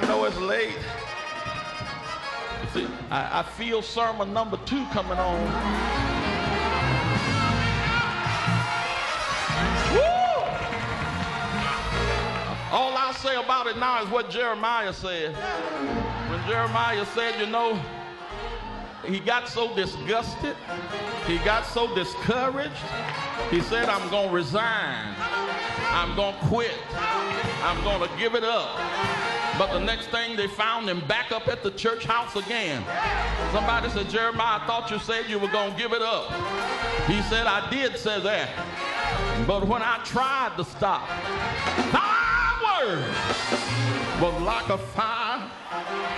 I know it's late. See, I, I feel sermon number two coming on. Woo! All I say about it now is what Jeremiah said. When Jeremiah said, you know, he got so disgusted, he got so discouraged, he said, I'm going to resign. I'm going to quit. I'm going to give it up. But the next thing they found him back up at the church house again. Somebody said, Jeremiah, I thought you said you were going to give it up. He said, I did say that. But when I tried to stop, thy word was like a fire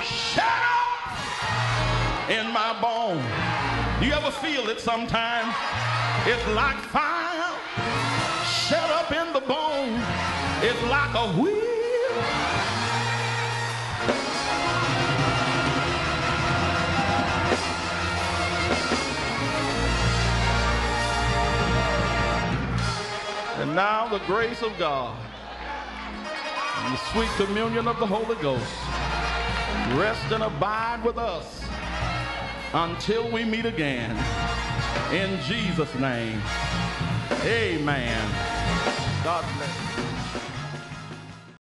shut up in my bone. Do you ever feel it sometimes? It's like fire shut up in the bone. It's like a wheel. And now the grace of God and the sweet communion of the Holy Ghost rest and abide with us until we meet again. In Jesus' name, amen. God bless.